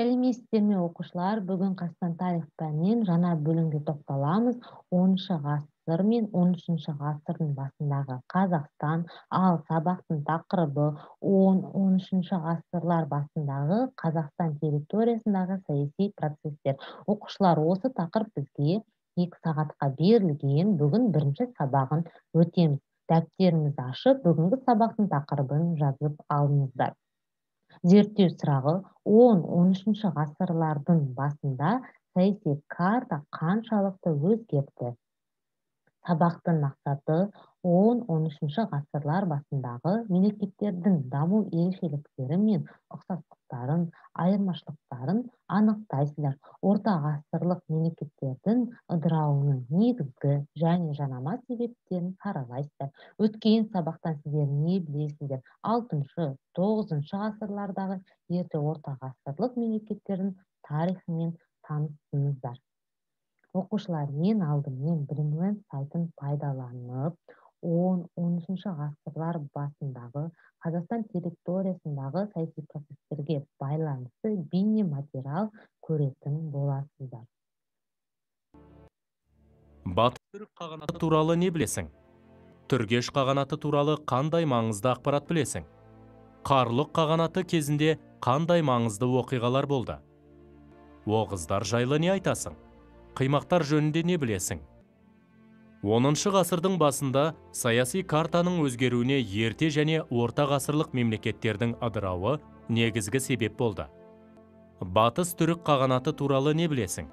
сәлеметсіздер ме оқушылар бүгін қазақстан тарих пәнінен жаңа бөлімге тоқталамыз. Оныншы ғасыр мен он үшінші ғасырдың басындағы қазақстан ал сабақтың тақырыбы он он үшінші ғасырлар басындағы қазақстан территориясындағы саяси процесстер оқушылар осы тақырып бізге екі сағатқа берілген. Бүгін бірінші сабағын өтеміз. Дәптеріңізді ашып бүгінгі сабақтың тақырыбын жазып алыңыздар. Зерттеу сұрағы он он үшінші ғасырлардың басында саяси карта қаншалықты өзгерді? Сабақтың мақсаты он он үшінші ғасырлар басындағы мемлекеттердің даму ерекшеліктері мен ұқсастықтарын айырмашылықтарын анықтайсыздар. Орта ғасырлық мемлекеттердің ыдырауының негізгі және жанама себептерін саралайсыздар. Өткен сабақтан сіздер не білесіздер? Алтыншы тоғызыншы ғасырлардағы ерте орта ғасырлық мемлекеттердің тарихымен таныстыңыздар оқушылар ең алдымен білімленд сайтын пайдаланып он он үшінші ғасырлар басындағы қазақстан территориясындағы саяси процестерге байланысты бейнематериал көретін боласыздар. Батыс түрік қағанаты туралы не білесің? Түргеш қағанаты туралы қандай маңызды ақпарат білесің? Қарлұқ қағанаты кезінде қандай маңызды оқиғалар болды? Оғыздар жайлы не айтасың? Қимақтар жөнінде не білесің? Оныншы ғасырдың басында саяси картаның өзгеруіне ерте және орта ғасырлық мемлекеттердің ыдырауы негізгі себеп болды. Батыс түрік қағанаты туралы не білесің?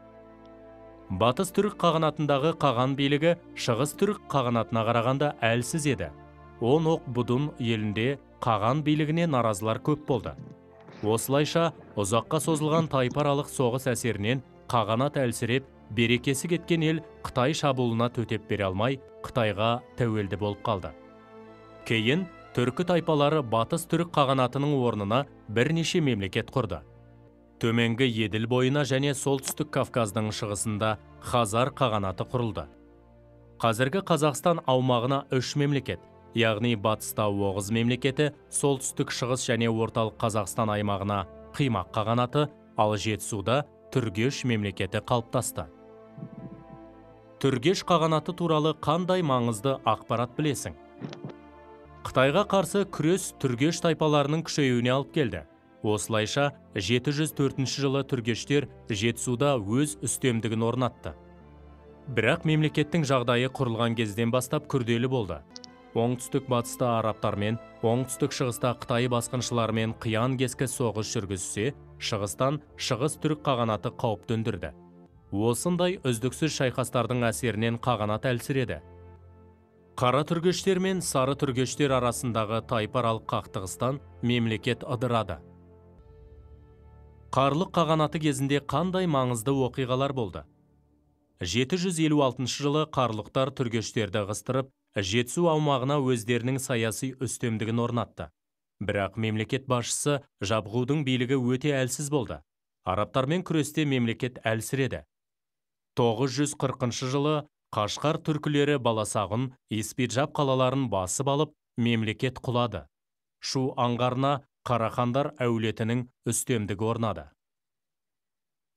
Батыс түрік қағанатындағы қаған билігі шығыс түрік қағанатына қарағанда әлсіз еді. Он оқ будун елінде қаған билігіне наразылар көп болды. Осылайша ұзаққа созылған тайпаралық соғыс әсерінен қағанат әлсіреп берекесі кеткен ел қытай шабуылына төтеп бере алмай қытайға тәуелді болып қалды. Кейін түркі тайпалары батыс түрік қағанатының орнына бірнеше мемлекет құрды. Төменгі еділ бойына және солтүстік кавказдың шығысында хазар қағанаты құрылды. Қазіргі қазақстан аумағына үш мемлекет яғни батыста оғыз мемлекеті солтүстік шығыс және орталық қазақстан аймағына қимақ қағанаты ал жетісуда түргеш мемлекеті қалыптасты. Түргеш қағанаты туралы қандай маңызды ақпарат білесің? Қытайға қарсы күрес түргеш тайпаларының күшеюіне алып келді. Осылайша 704 жылы түргештер жетісуда өз үстемдігін орнатты. Бірақ мемлекеттің жағдайы құрылған кезден бастап күрделі болды. Оңтүстік батыста арабтармен оңтүстік шығыста қытай басқыншыларымен қиян кескі соғыс жүргізсе шығыстан шығыс түрік қағанаты қауіп төндірді. Осындай үздіксіз шайқастардың әсерінен қағанат әлсіреді. Қара түргештер мен сары түргештер арасындағы тайпаралық қақтығыстан мемлекет ыдырады. Қарлық қағанаты кезінде қандай маңызды оқиғалар болды? 756 жылы қарлықтар түргештерді ығыстырып жетісу аумағына өздерінің саяси үстемдігін орнатты. Бірақ мемлекет басшысы жабғудың билігі өте әлсіз болды. Арабтармен күресте мемлекет әлсіреді. 940 жылы қашқар түркілері баласағын испиджаб қалаларын басып алып мемлекет құлады. Шу аңғарына қарахандар әулетінің үстемдігі орнады.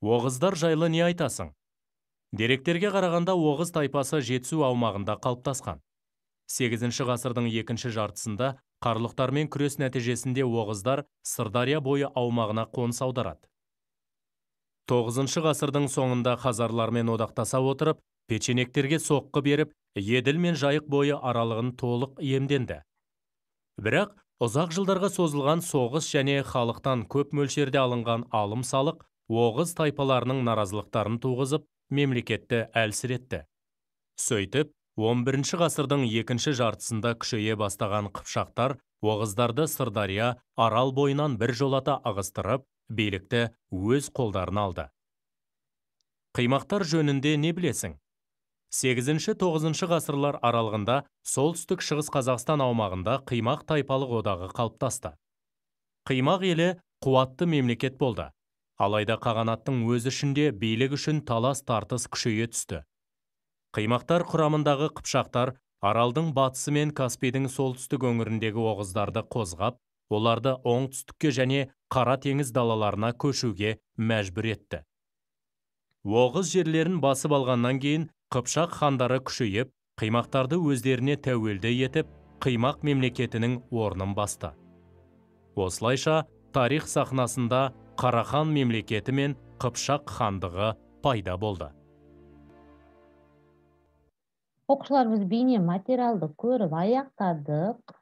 Оғыздар жайлы не айтасың? Деректерге қарағанда оғыз тайпасы жетісу аумағында қалыптасқан. 8 ғасырдың екінші жартысында қарлықтармен күрес нәтижесінде оғыздар сырдария бойы аумағына қоныс аударады. Тоғызыншы ғасырдың соңында хазарлармен одақтаса отырып печенектерге соққы беріп еділ мен жайық бойы аралығын толық иемденді. Бірақ ұзақ жылдарға созылған соғыс және халықтан көп мөлшерде алынған алым салық оғыз тайпаларының наразылықтарын туғызып мемлекетті әлсіретті. Сөйтіп 11 ғасырдың екінші жартысында күшейе бастаған қыпшақтар оғыздарды сырдария арал бойынан бір жолата ығыстырып билікті өз қолдарына алды. Қимақтар жөнінде не білесің? 8-9 ғасырлар аралығында солтүстік шығыс қазақстан аумағында қимақ тайпалық одағы қалыптасты. Қимақ елі қуатты мемлекет болды. Алайда қағанаттың өз ішінде билік үшін талас тартыс күшейе түсті. Қимақтар құрамындағы қыпшақтар аралдың батысы мен каспийдің солтүстік өңіріндегі оғыздарды қозғап оларды оңтүстікке және қара теңіз далаларына көшуге мәжбүр етті. Оғыз жерлерін басып алғаннан кейін қыпшақ хандары күшейіп қимақтарды өздеріне тәуелді етіп қимақ мемлекетінің орнын басты. Осылайша тарих сахнасында қарахан мемлекеті мен қыпшақ хандығы пайда болды. Оқушылар бейне материалды көріп аяқтадық.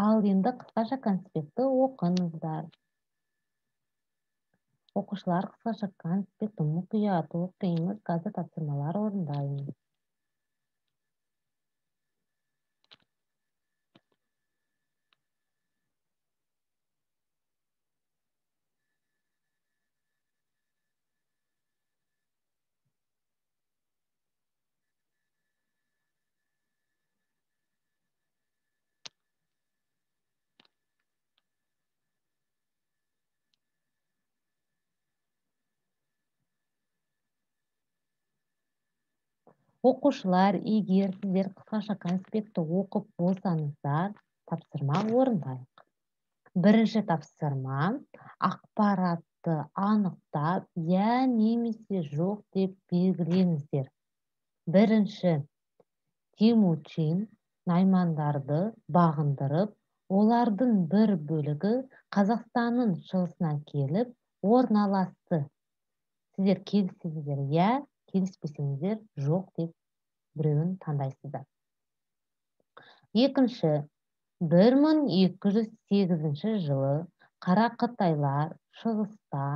Ал енді қысқаша конспектті оқыңыздар. Оқушылар қысқаша конспектті мұқият оқимыз қазір тапсырмалар орындаймыз. Оқушылар егер сіздер қысқаша конспектті оқып болсаңыздар тапсырма орындайық. Бірінші тапсырма ақпаратты анықтап иә немесе жоқ деп белгілеңіздер. Бірінші темучин наймандарды бағындырып олардың бір бөлігі қазақстанның шығысына келіп орналасты. Сіздер келісесіздер иә келіспесеңіздер жоқ деп біреуін таңдайсыздар. Екінші бір мың екі жүз сегізінші жылы қарақытайлар шығыста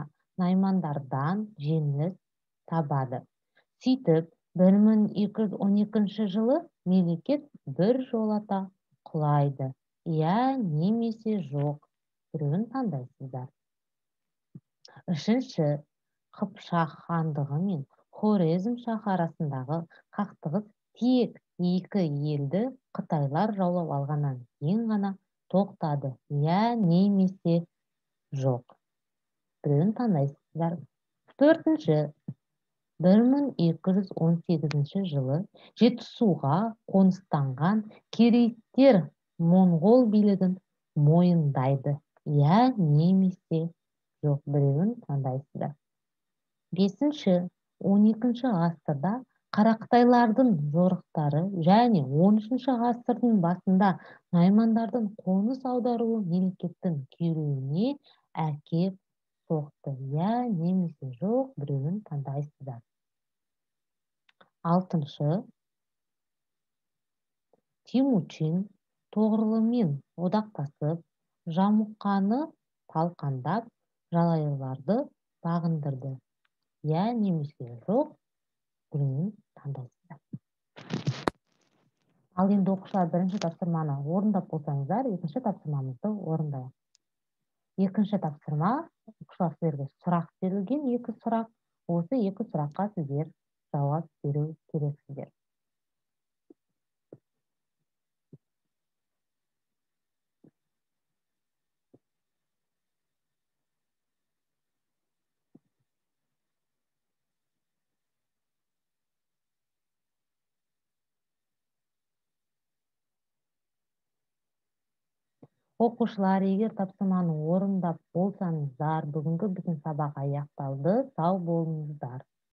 наймандардан жеңіліс табады. Сөйтіп бір мың екі жүз он екінші жылы мемлекет бір жолата құлайды. Иә немесе жоқ біреуін таңдайсыздар. Үшінші қыпшақ хандығы мен хорезм шаһарасындағы қақтығыс тек екі елді қытайлар жаулап алғаннан кейін ғана тоқтады. Иә немесе жоқ. Біреуін таңдайсыздар. Төртінші бір мың екі жүз он сегізінші жылы жетісуға қоныстанған керейіттер моңғол билігін мойындайды. Иә немесе жоқ біреуін таңдайсыздар. Бесінші он екінші ғасырда қарақытайлардың жорықтары және он үшінші ғасырдың басында наймандардың қоныс аударуы мемлекеттің күйреуіне әкеп соқты. Иә немесе жоқ біреуін таңдайсыздар. Алтыншы. Темучин тоғрылымен одақтасып жамұқаны талқандап жалайырларды бағындырды. Иә немесе жоқ біреуін таңдайсыздар ал енді оқушылар бірінші тапсырманы орындап болсаңыздар екінші тапсырмамызды орындайық екінші тапсырма оқушылар сіздерге сұрақ берілген екі сұрақ осы екі сұраққа сіздер жауап беру керексіздер оқушылар егер тапсырманы орындап болсаңыздар бүгінгі біздің сабақ аяқталды. Сау болыңыздар.